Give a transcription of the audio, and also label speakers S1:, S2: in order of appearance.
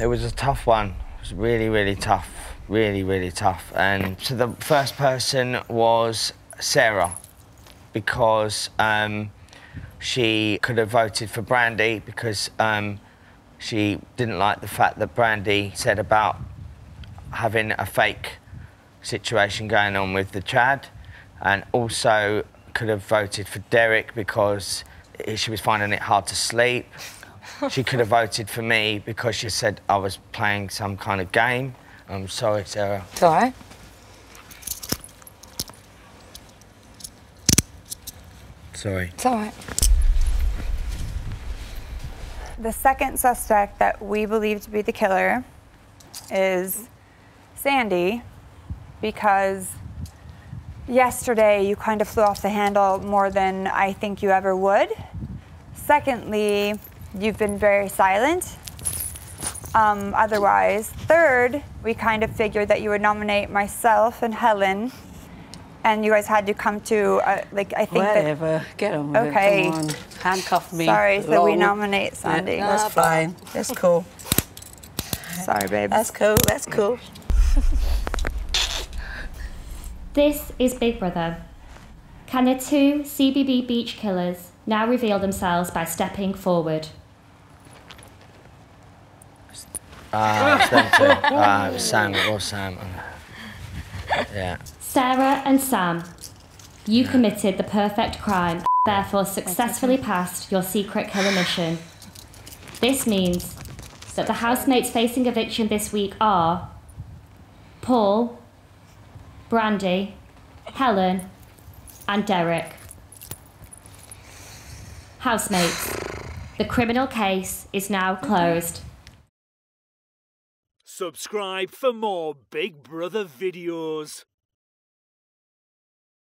S1: It was a tough one. It was really, really tough. Really, really tough. And so the first person was Sarah because um, she could have voted for Brandi because um, she didn't like the fact that Brandi said about having a fake situation going on with the Chad, and also could have voted for Derek because she was finding it hard to sleep. She could have voted for me because she said I was playing some kind of game. I'm sorry, Sarah.
S2: It's all right.
S1: Sorry.
S2: It's all right.
S3: The second suspect that we believe to be the killer is Sandy because yesterday you kind of flew off the handle more than I think you ever would. Secondly, you've been very silent. Um, otherwise, third, we kind of figured that you would nominate myself and Helen, and you guys had to come to uh, like I think that.
S4: Whatever. Get on with
S3: Okay.
S4: it. Come on. Handcuff me.
S3: Sorry, so we nominate Sandy.
S4: Yeah,
S5: That's fine. That's cool.
S3: Sorry, babe.
S5: That's cool. That's cool.
S6: This is Big Brother. Can the two CBB beach killers now reveal themselves by stepping forward?
S1: Ah, it's them two. Ah, it was Sam. It was Sam. Yeah.
S6: Sarah and Sam, you committed the perfect crime, therefore successfully passed your secret killer mission. This means that the housemates facing eviction this week are Paul, Brandi, Helen, and Derek. Housemates, the criminal case is now closed.
S7: Subscribe for more Big Brother videos.